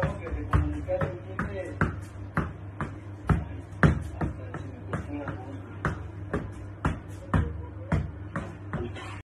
que se comunicara,